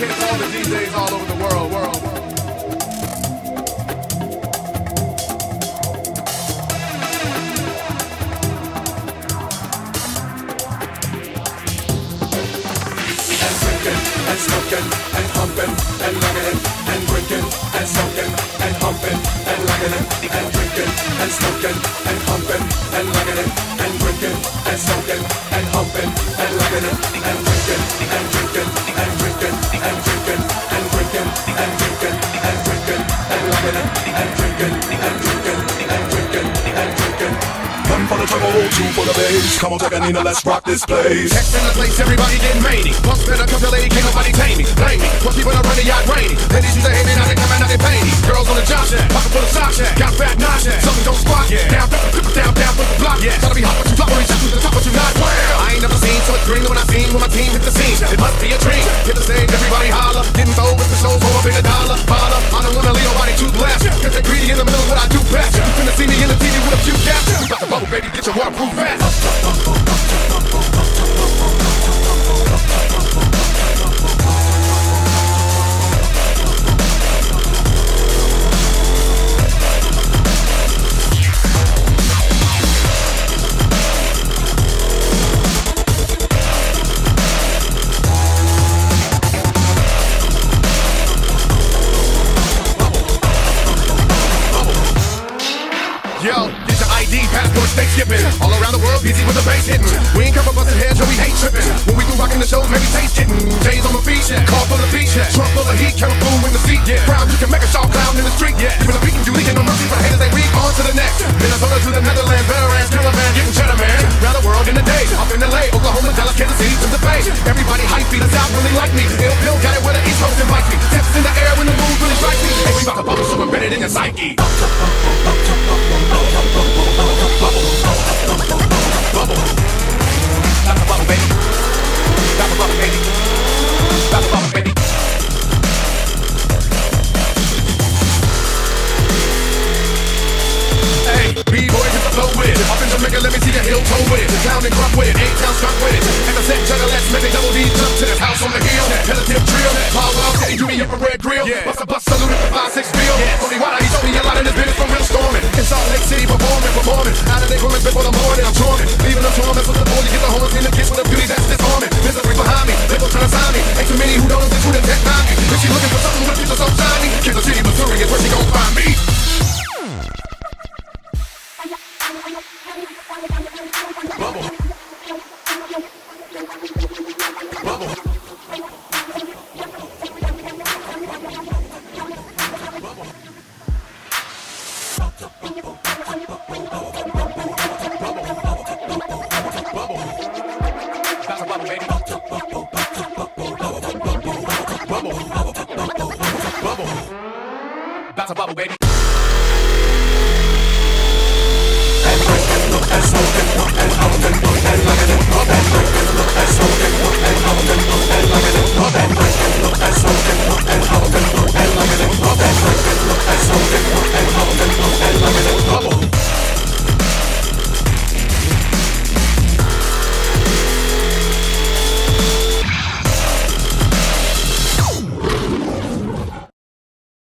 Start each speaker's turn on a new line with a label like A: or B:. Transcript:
A: Dedicated all
B: and smoking and humping and lugging and drinking and smoking and humping and lugging and drinking and smoking and humping and lugging and drinking and smoking and humping and lugging and drinking One for the trouble, two for the bass. Come on, Tecca Nina, let's rock this place.
A: X in the place, everybody getting many. Pumps better come to lady, can't nobody tame me. Blame me. When people are running, yacht rainy. Ladies used to hate me, now they come out, now they pay me. Girls on the job shack, pocket full of sock shack. Got fat notch, something don't squat. Down, down, baby, get your skipping. All around the world, busy with the bass hitting. We ain't cover busting heads, yo, we hate tripping. When we do rocking the shows, maybe taste getting. Days on my feet, car full of beach, trunk full of heat, carry boom in the seat. Yeah. Brown, you can make a shawl clown in the street. Yeah. Even a beat can do leaking no mercy for haters, they weak. On to the next. Minnesota to the Netherlands, better ass, man, getting cheddar man. Round the world in a day, up in LA, Oklahoma, Dallas, Kansas City, to the Bay. Everybody hype me, the South really like me. Ill Bill got it where the East Coast invites me. Steps in the air when the mood really strikes me. Hey, we about to bubble, so embedded in your psyche. Toe with it. Town and crop with it. Eight town struck with it. And the set juggle, make it double D jump to this house on the hill. Relative drill. Power out, city, do me up a red grill. Bust a bust, salute at 5-6 bill. Tony Wilder, he told me a lot in this business from real storming. In Salt Lake City, performing, performing. Out of their women before the morning, I'm torn. Leaving them torn, mess That's a bubble, baby.